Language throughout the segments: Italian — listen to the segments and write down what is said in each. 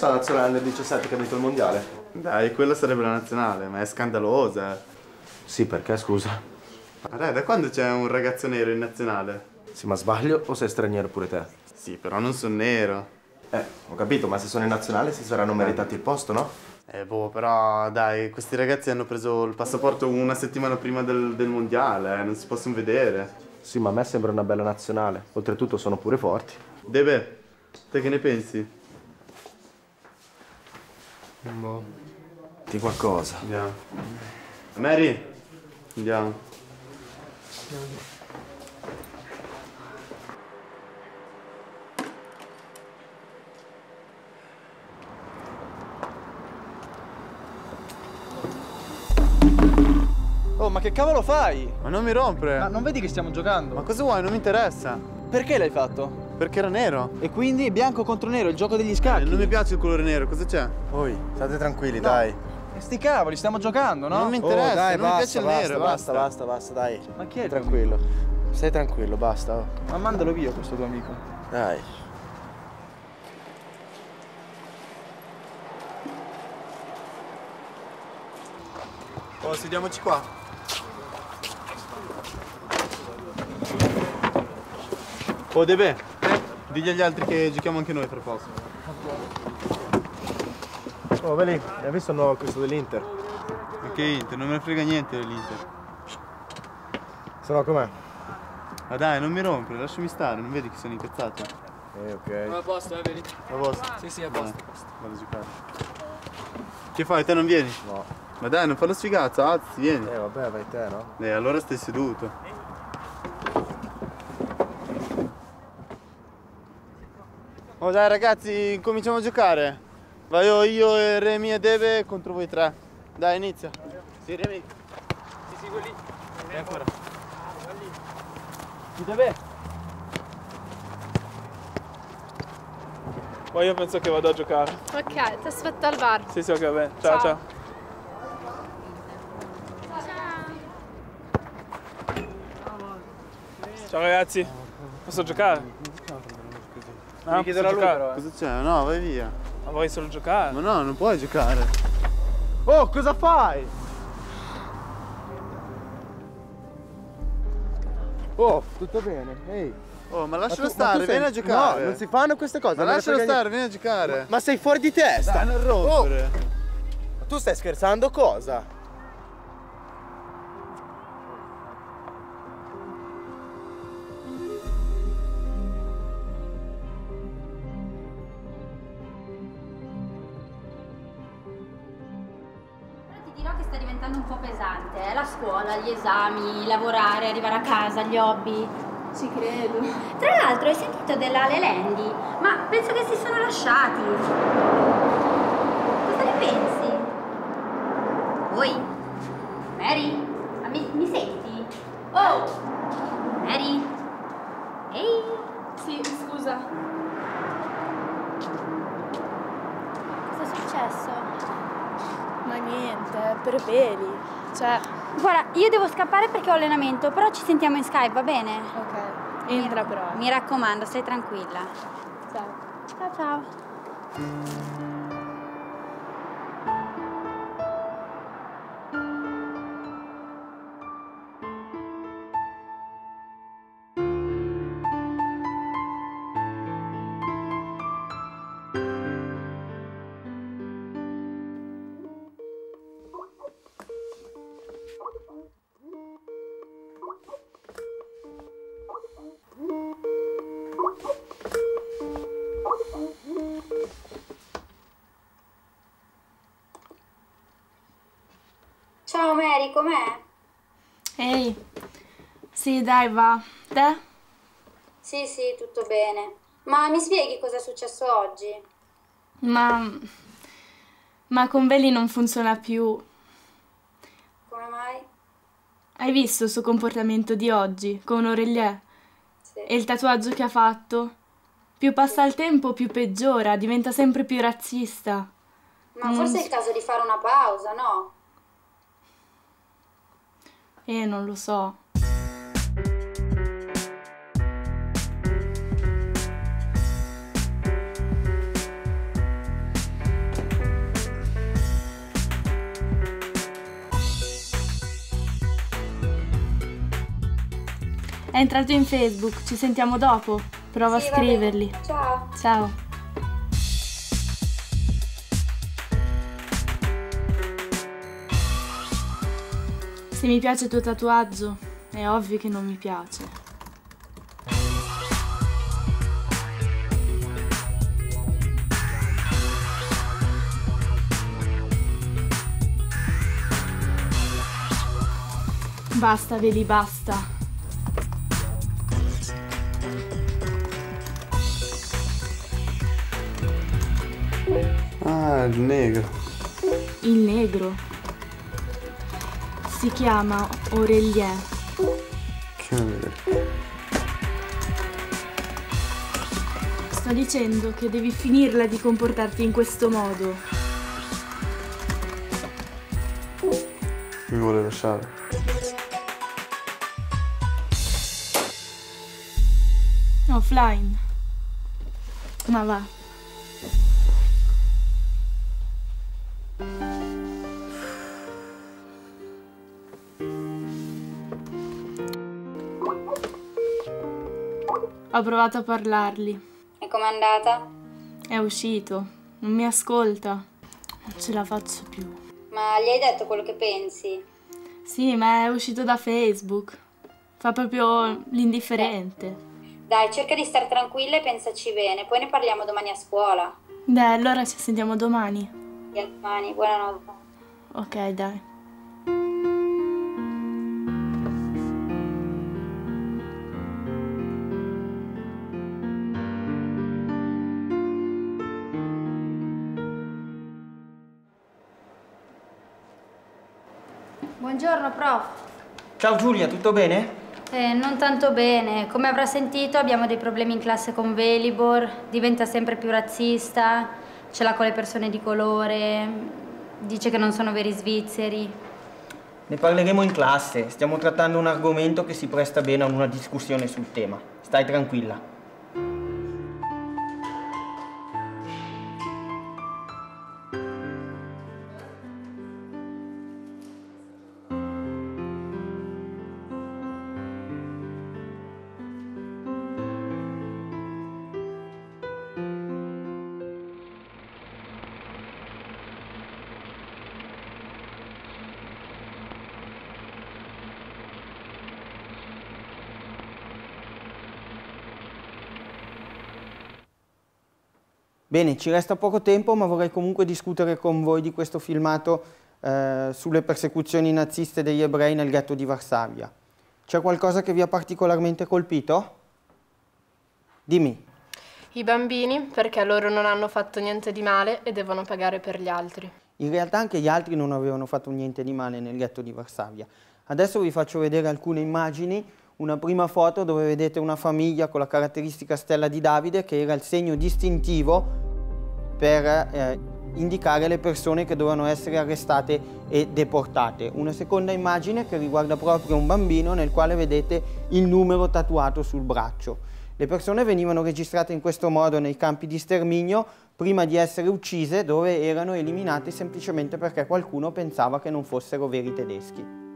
Visto la nazionale under 17 che ha vinto il mondiale? Dai, quella sarebbe la nazionale, ma è scandalosa. Sì, perché scusa? Ma dai, da quando c'è un ragazzo nero in nazionale? Sì, ma sbaglio o sei straniero pure te? Sì, però non sono nero. Eh, ho capito, ma se sono in nazionale si saranno meritati il posto, no? Eh, boh, però dai, questi ragazzi hanno preso il passaporto una settimana prima del, del mondiale, eh, non si possono vedere. Sì, ma a me sembra una bella nazionale. Oltretutto sono pure forti. Debe, te che ne pensi? Boh. Di qualcosa. Andiamo. Mary? Andiamo. Oh, ma che cavolo fai? Ma non mi rompere! Ma non vedi che stiamo giocando? Ma cosa vuoi? Non mi interessa. perché l'hai fatto? Perché era nero. E quindi bianco contro nero, il gioco degli Eh, scacchi. non mi piace il colore nero, cosa c'è? Oi, state tranquilli, No. dai. E sti cavoli, stiamo giocando, no? Non mi interessa, oh, dai, non mi basta, piace il basta, nero, basta, basta. basta, basta, dai. Ma chi è? Tranquillo. Stai tranquillo, basta. oh. Ma mandalo via questo tuo amico. Dai. Oh, sediamoci qua. Oh, Debe, digli agli altri che giochiamo anche noi, per posto. Oh, vedi, hai visto il nuovo acquisto dell'Inter? Ma che Inter? Non me ne frega niente dell'Inter. Se no com'è? Ma dai, non mi rompere, lasciami stare, non vedi che sono incazzato? Eh, ok. a posto, eh, vedi? A posto? Sì, sì, a posto. Vado a giocare. Che fai? Te non vieni? No. Ma dai, non farlo sfigazzo, alzi, vieni. Eh, vabbè, vai te, no? Eh, allora stai seduto. Oh dai ragazzi, cominciamo a giocare. Vai io, io e Remy e Debe contro voi tre. Dai, inizia. Sì, Remy. Sì, sì, quelli. E ancora. Chi deve? Ma io penso che vado a giocare. Ok, ti aspetto al bar. Sì, sì, ok, bene. Ciao, Ciao. ciao. Ciao ragazzi. Posso giocare? Mi chiedo posso la lui giocare? però. eh. Cosa c'è? No, vai via. Ma vorrei solo giocare. Ma no, non puoi giocare. Oh, cosa fai? Oh, tutto bene, ehi. Oh, ma Ma lascialo tu- ma stare, tu sei- vieni a giocare. No, non si fanno queste cose. Ma lascialo frega stare, vieni a giocare. niente. Ma sei fuori di testa. Dai, non rompere. Ma tu stai scherzando cosa? Sta diventando un po' pesante, eh? la scuola, gli esami, lavorare, arrivare a casa, gli hobby. Ci credo. Tra l'altro hai sentito della Lelendi? Ma penso che si sono lasciati. Cosa ne pensi? Voi? Mary? Ma mi, mi senti? Oh! Mary? Ehi? Sì, scusa. Cosa è successo? Niente, per peli. Cioè, Guarda, io devo scappare perché ho allenamento, però ci sentiamo in Skype, va bene? ok. Entra però. Mi raccomando, stai tranquilla. Ciao. Ciao ciao. Ciao Mary, com'è? Ehi. Sì, dai, va. Te? Sì, sì, tutto bene. Ma mi spieghi cosa è successo oggi? Ma... Ma con Belli non funziona più. Come mai? Hai visto il suo comportamento di oggi con Aurelier? Sì. E il tatuaggio che ha fatto? Più passa il tempo, più peggiora, diventa sempre più razzista. Ma forse è il caso di fare una pausa, no? Eh, non lo so. È entrato in Facebook, ci sentiamo dopo. Prova sì, a scriverli. Ciao. Ciao. Se mi piace il tuo tatuaggio, è ovvio che non mi piace. Basta, vedi, basta. Ah, il negro. Il negro. Si chiama vedere. Sto dicendo che devi finirla di comportarti in questo modo. Mi vuole lasciare. Offline. Ma va. Ho provato a parlargli. E com'è andata? È uscito. Non mi ascolta. Non ce la faccio più. Ma gli hai detto quello che pensi? Sì, ma è uscito da Facebook. Fa proprio l'indifferente. Dai, cerca di stare tranquilla e pensaci bene, poi ne parliamo domani a scuola. Dai, allora ci sentiamo domani. A domani, buonanotte. Ok, dai. Buongiorno, prof. Ciao Giulia, tutto bene? Eh, non tanto bene. Come avrà sentito, abbiamo dei problemi in classe con Velibor, diventa sempre più razzista, ce l'ha con le persone di colore, dice che non sono veri svizzeri. Ne parleremo in classe, stiamo trattando un argomento che si presta bene a una discussione sul tema. Stai tranquilla. Bene, ci resta poco tempo, ma vorrei comunque discutere con voi di questo filmato eh, sulle persecuzioni naziste degli ebrei nel ghetto di Varsavia. C'è qualcosa che vi ha particolarmente colpito? Dimmi. I bambini perché loro non hanno fatto niente di male e devono pagare per gli altri. In realtà anche gli altri non avevano fatto niente di male nel ghetto di Varsavia. Adesso vi faccio vedere alcune immagini. Una prima foto dove vedete una famiglia con la caratteristica stella di Davide che era il segno distintivo per eh, indicare le persone che dovevano essere arrestate e deportate. Una seconda immagine che riguarda proprio un bambino nel quale vedete il numero tatuato sul braccio. Le persone venivano registrate in questo modo nei campi di sterminio prima di essere uccise dove erano eliminate semplicemente perché qualcuno pensava che non fossero veri tedeschi.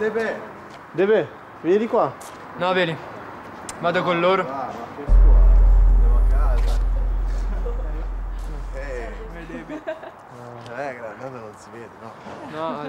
Debe! Debe, vieni qua. No, vedi, vado con loro. Ah, ma che scuola? Andiamo a casa. Eh, eh, grande, non si vede, no? No,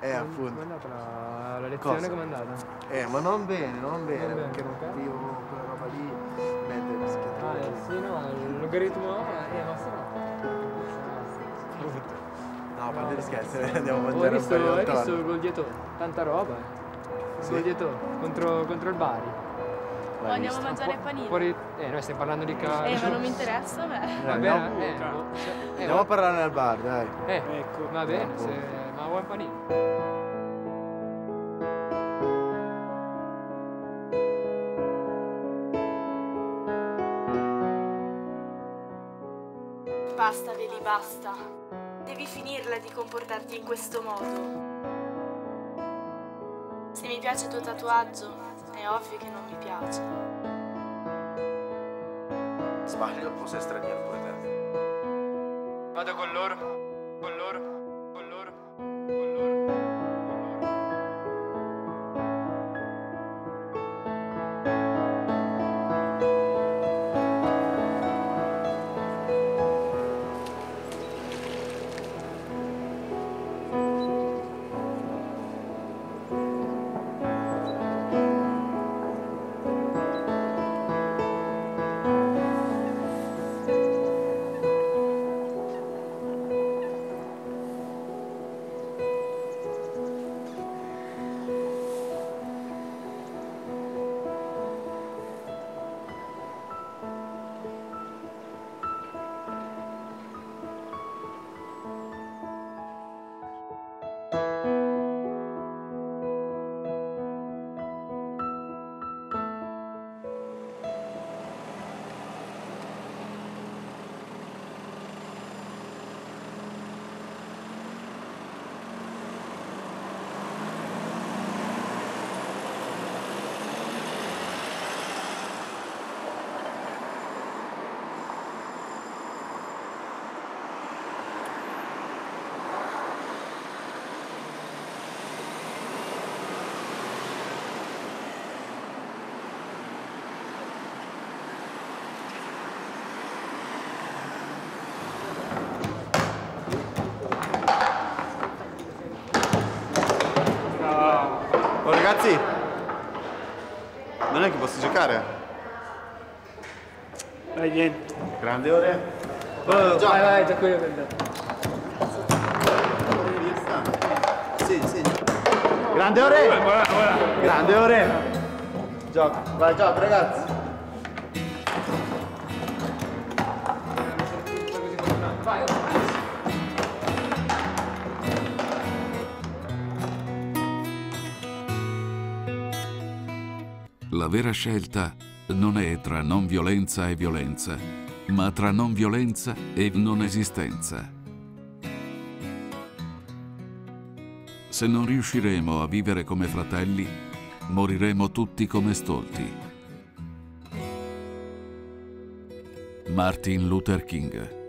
Eh, appunto. Com'è andata la, la lezione? Com'è andata? Eh, ma non bene, non bene, bene, perché non capivo quella roba lì. Mette le schede. Ah, eh, sì, no, il logaritmo eh, ma sì. No, a parte gli scherzi, andiamo a Ho mangiare un visto, paio hai di visto il gol dietro? Tanta roba, eh. Sì? Gol dietro contro, contro il Bari. L'hai Andiamo a mangiare il panino. Fuori, eh, noi stiamo parlando di calcio. Eh, ma non mi interessa a me. Va Andiamo- bene, eh, boh, se- eh, Andiamo a va- parlare nel bar, dai. eh, va bene, se, ma vuoi un panino? Basta, Veli, basta. Devi finirla di comportarti in questo modo. Se mi piace il tuo tatuaggio, è ovvio che non mi piace. Sbaglio o sei straniero pure te? Vado con loro. Ragazzi, non è che posso giocare? Dai, vieni. Grande ore. Vai, vai, gioco io per te. Sì, sì. Grande ore. Grande ore. Gioca. Vai, gioca ragazzi. La vera scelta non è tra non violenza e violenza, ma tra non violenza e non esistenza. Se non riusciremo a vivere come fratelli, moriremo tutti come stolti. Martin Luther King